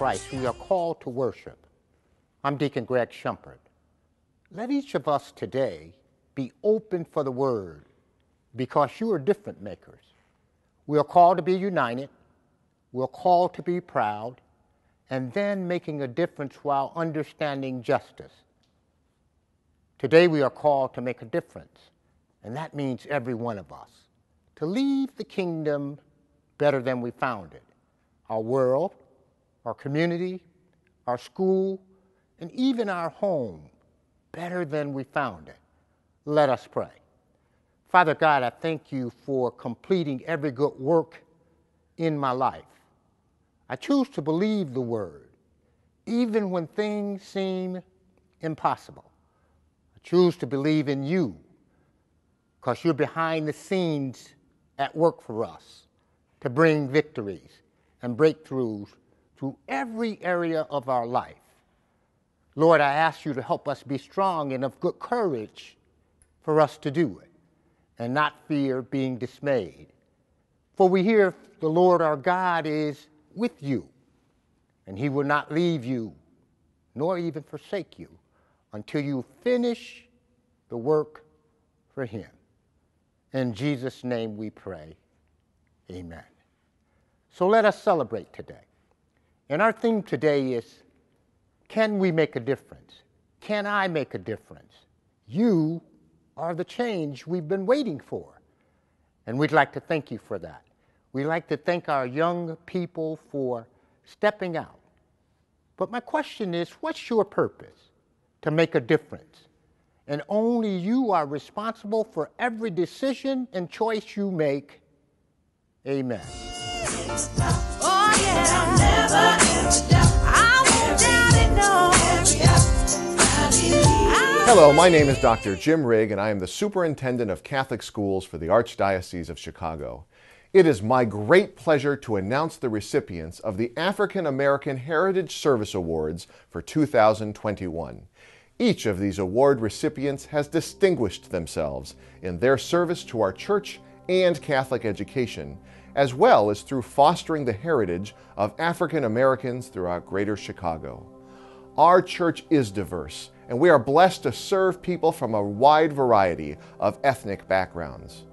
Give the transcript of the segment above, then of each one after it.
Christ, we are called to worship. I'm Deacon Greg Shumpert. Let each of us today be open for the word because you are different makers. We are called to be united, we're called to be proud, and then making a difference while understanding justice. Today we are called to make a difference, and that means every one of us, to leave the kingdom better than we found it our world, our community, our school, and even our home better than we found it. Let us pray. Father God, I thank you for completing every good work in my life. I choose to believe the word, even when things seem impossible. I choose to believe in you because you're behind the scenes at work for us to bring victories and breakthroughs through every area of our life. Lord, I ask you to help us be strong and of good courage for us to do it and not fear being dismayed. For we hear the Lord our God is with you, and he will not leave you nor even forsake you until you finish the work for him. In Jesus' name we pray. Amen. So let us celebrate today. And our theme today is Can we make a difference? Can I make a difference? You are the change we've been waiting for. And we'd like to thank you for that. We'd like to thank our young people for stepping out. But my question is what's your purpose? To make a difference. And only you are responsible for every decision and choice you make. Amen. Hello, my name is Dr. Jim Rigg, and I am the Superintendent of Catholic Schools for the Archdiocese of Chicago. It is my great pleasure to announce the recipients of the African American Heritage Service Awards for 2021. Each of these award recipients has distinguished themselves in their service to our church and Catholic education, as well as through fostering the heritage of African Americans throughout Greater Chicago. Our church is diverse, and we are blessed to serve people from a wide variety of ethnic backgrounds.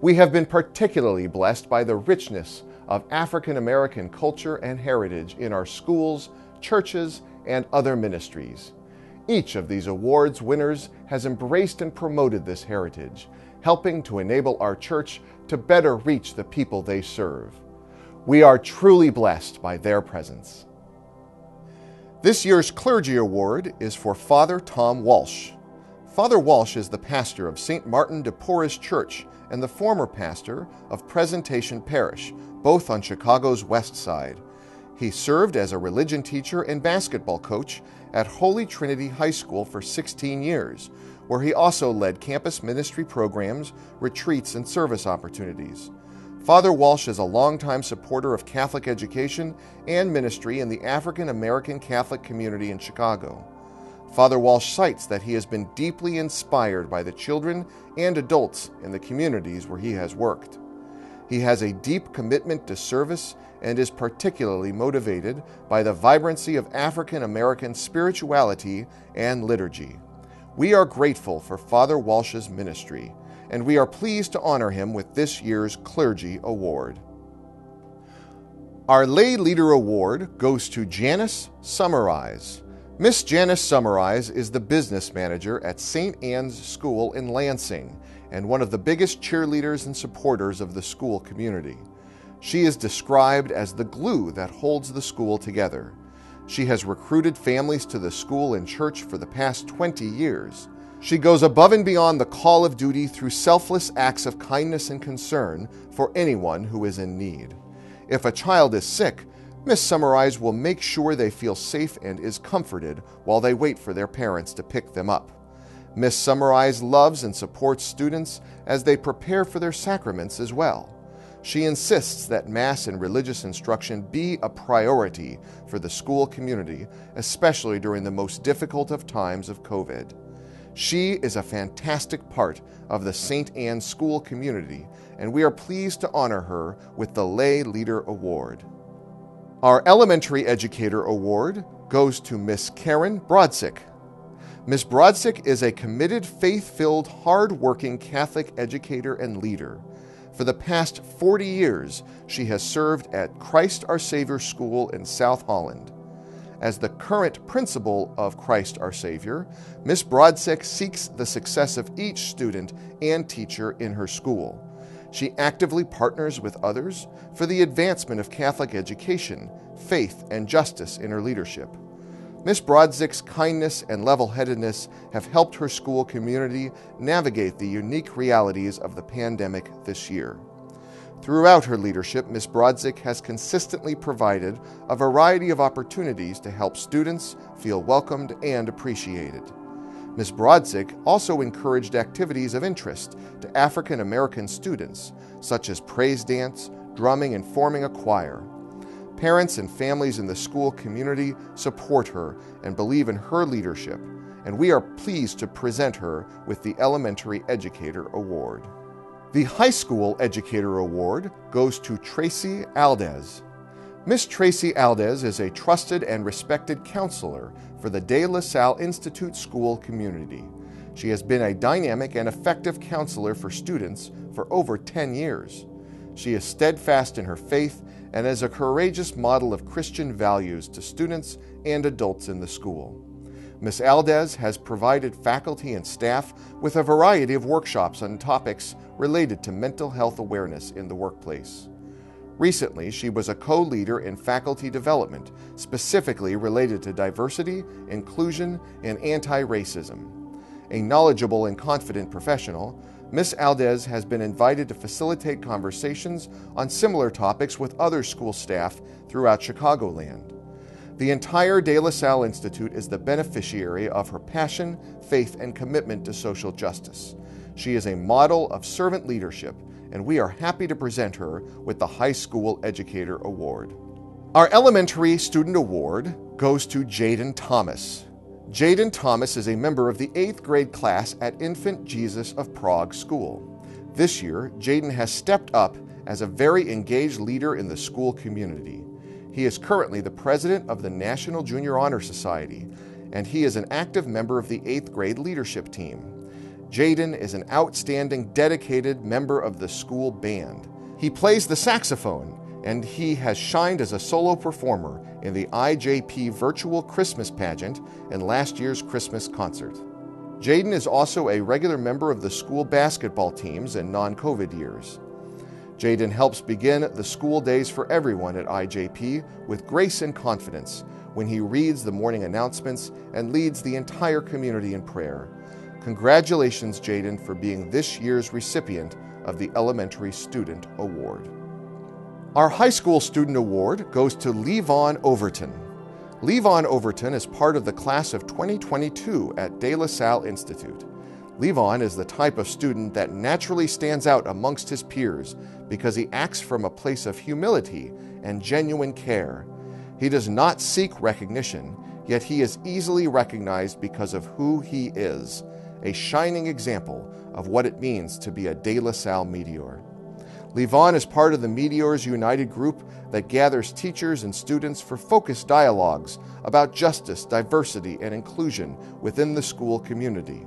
We have been particularly blessed by the richness of African American culture and heritage in our schools, churches, and other ministries. Each of these awards winners has embraced and promoted this heritage, helping to enable our church to better reach the people they serve. We are truly blessed by their presence. This year's Clergy Award is for Father Tom Walsh. Father Walsh is the pastor of St. Martin de Porres Church and the former pastor of Presentation Parish, both on Chicago's west side. He served as a religion teacher and basketball coach at Holy Trinity High School for 16 years, where he also led campus ministry programs, retreats, and service opportunities. Father Walsh is a longtime supporter of Catholic education and ministry in the African American Catholic community in Chicago. Father Walsh cites that he has been deeply inspired by the children and adults in the communities where he has worked. He has a deep commitment to service and is particularly motivated by the vibrancy of African American spirituality and liturgy. We are grateful for Father Walsh's ministry, and we are pleased to honor him with this year's Clergy Award. Our Lay Leader Award goes to Janice Summarize. Miss Janice Summarize is the business manager at St. Anne's School in Lansing and one of the biggest cheerleaders and supporters of the school community. She is described as the glue that holds the school together. She has recruited families to the school and church for the past 20 years. She goes above and beyond the call of duty through selfless acts of kindness and concern for anyone who is in need. If a child is sick, Miss Summerize will make sure they feel safe and is comforted while they wait for their parents to pick them up. Miss Summerize loves and supports students as they prepare for their sacraments as well. She insists that Mass and religious instruction be a priority for the school community, especially during the most difficult of times of COVID. She is a fantastic part of the St. Anne School community, and we are pleased to honor her with the Lay Leader Award. Our Elementary Educator Award goes to Miss Karen Brodsick. Miss Brodsick is a committed, faith filled, hard working Catholic educator and leader. For the past 40 years, she has served at Christ Our Savior School in South Holland. As the current principal of Christ Our Savior, Miss Brodsick seeks the success of each student and teacher in her school. She actively partners with others for the advancement of Catholic education, faith, and justice in her leadership. Miss Brodsick's kindness and level headedness have helped her school community navigate the unique realities of the pandemic this year. Throughout her leadership, Ms. Brodsick has consistently provided a variety of opportunities to help students feel welcomed and appreciated. Ms. Brodsick also encouraged activities of interest to African American students, such as praise dance, drumming, and forming a choir. Parents and families in the school community support her and believe in her leadership, and we are pleased to present her with the Elementary Educator Award. The High School Educator Award goes to Tracy Aldez. Miss Tracy Aldez is a trusted and respected counselor for the De La Salle Institute school community. She has been a dynamic and effective counselor for students for over 10 years. She is steadfast in her faith and is a courageous model of Christian values to students and adults in the school. Ms. Aldez has provided faculty and staff with a variety of workshops on topics related to mental health awareness in the workplace. Recently, she was a co leader in faculty development, specifically related to diversity, inclusion, and anti racism. A knowledgeable and confident professional, Ms. Aldez has been invited to facilitate conversations on similar topics with other school staff throughout Chicagoland. The entire De La Salle Institute is the beneficiary of her passion, faith, and commitment to social justice. She is a model of servant leadership, and we are happy to present her with the High School Educator Award. Our Elementary Student Award goes to Jaden Thomas. Jaden Thomas is a member of the eighth grade class at Infant Jesus of Prague School. This year, Jaden has stepped up as a very engaged leader in the school community. He is currently the president of the National Junior Honor Society, and he is an active member of the eighth grade leadership team. Jaden is an outstanding, dedicated member of the school band. He plays the saxophone, and he has shined as a solo performer in the IJP Virtual Christmas Pageant and last year's Christmas concert. Jaden is also a regular member of the school basketball teams in non COVID years. Jaden helps begin the school days for everyone at IJP with grace and confidence when he reads the morning announcements and leads the entire community in prayer. Congratulations, Jaden, for being this year's recipient of the Elementary Student Award. Our High School Student Award goes to Levon Overton. Levon Overton is part of the class of 2022 at De La Salle Institute. Levon is the type of student that naturally stands out amongst his peers because he acts from a place of humility and genuine care. He does not seek recognition, yet he is easily recognized because of who he is, a shining example of what it means to be a De La Salle Meteor. Levon is part of the Meteors United group that gathers teachers and students for focused dialogues about justice, diversity, and inclusion within the school community.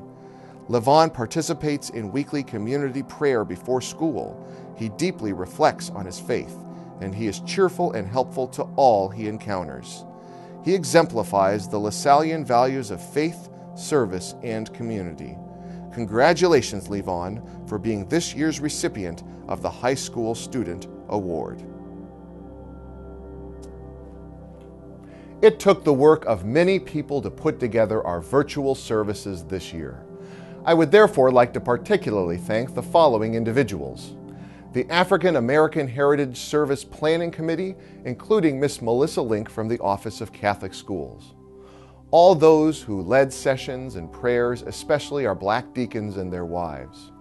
Levon participates in weekly community prayer before school. He deeply reflects on his faith, and he is cheerful and helpful to all he encounters. He exemplifies the Lasallian values of faith, service, and community. Congratulations, Levon, for being this year's recipient of the High School Student Award. It took the work of many people to put together our virtual services this year. I would therefore like to particularly thank the following individuals the African American Heritage Service Planning Committee, including Miss Melissa Link from the Office of Catholic Schools. All those who led sessions and prayers, especially our black deacons and their wives.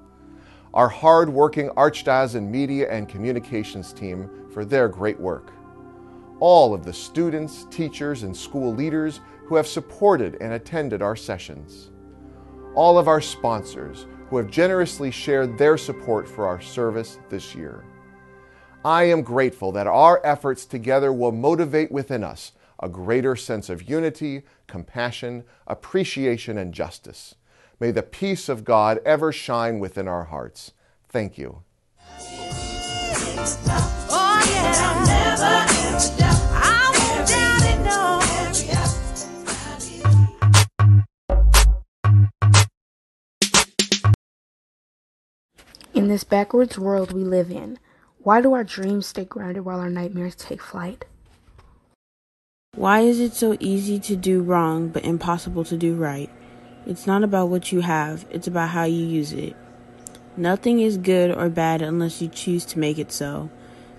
Our hard-working Archdiocesan Media and Communications team for their great work. All of the students, teachers, and school leaders who have supported and attended our sessions. All of our sponsors who have generously shared their support for our service this year. I am grateful that our efforts together will motivate within us a greater sense of unity, compassion, appreciation, and justice. May the peace of God ever shine within our hearts. Thank you. In this backwards world we live in, why do our dreams stay grounded while our nightmares take flight? Why is it so easy to do wrong but impossible to do right? It's not about what you have, it's about how you use it. Nothing is good or bad unless you choose to make it so.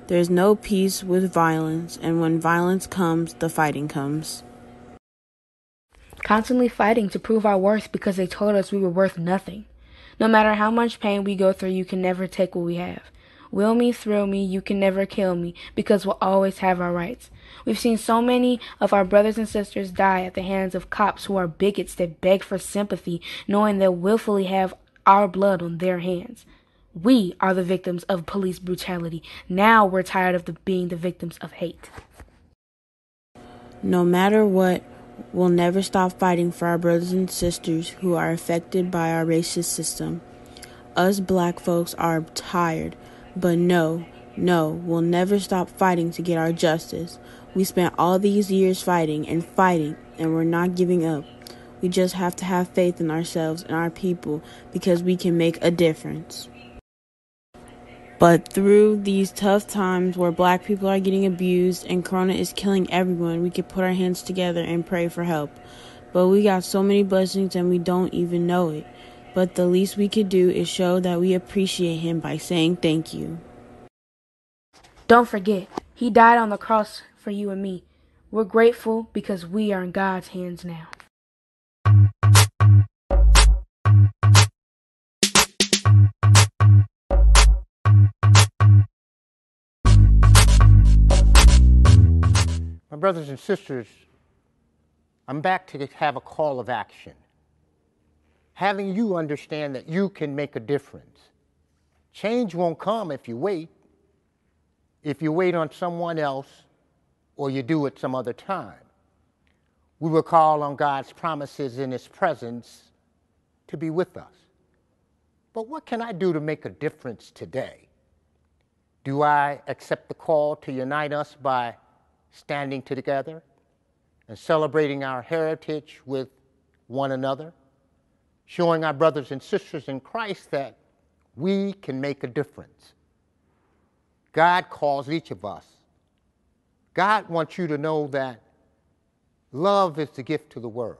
There is no peace with violence, and when violence comes, the fighting comes. Constantly fighting to prove our worth because they told us we were worth nothing. No matter how much pain we go through, you can never take what we have. Will me, thrill me, you can never kill me, because we'll always have our rights. We've seen so many of our brothers and sisters die at the hands of cops who are bigots that beg for sympathy, knowing they'll willfully have our blood on their hands. We are the victims of police brutality. Now we're tired of the, being the victims of hate. No matter what, We'll never stop fighting for our brothers and sisters who are affected by our racist system. Us black folks are tired, but no, no, we'll never stop fighting to get our justice. We spent all these years fighting and fighting, and we're not giving up. We just have to have faith in ourselves and our people because we can make a difference. But through these tough times where black people are getting abused and Corona is killing everyone, we can put our hands together and pray for help. But we got so many blessings and we don't even know it. But the least we could do is show that we appreciate him by saying thank you. Don't forget, he died on the cross for you and me. We're grateful because we are in God's hands now. My brothers and sisters, I'm back to have a call of action. Having you understand that you can make a difference. Change won't come if you wait, if you wait on someone else or you do it some other time. We will call on God's promises in His presence to be with us. But what can I do to make a difference today? Do I accept the call to unite us by standing together and celebrating our heritage with one another, showing our brothers and sisters in Christ that we can make a difference. God calls each of us. God wants you to know that love is the gift to the world.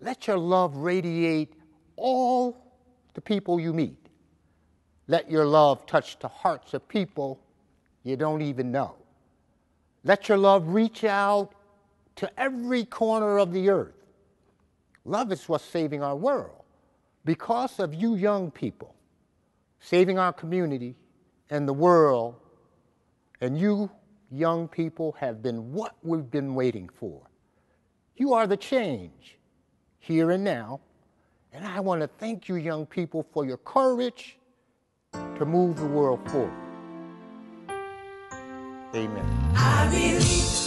Let your love radiate all the people you meet. Let your love touch the hearts of people you don't even know. Let your love reach out to every corner of the earth. Love is what's saving our world. Because of you young people, saving our community and the world, and you young people have been what we've been waiting for. You are the change here and now. And I want to thank you, young people, for your courage to move the world forward. Amen.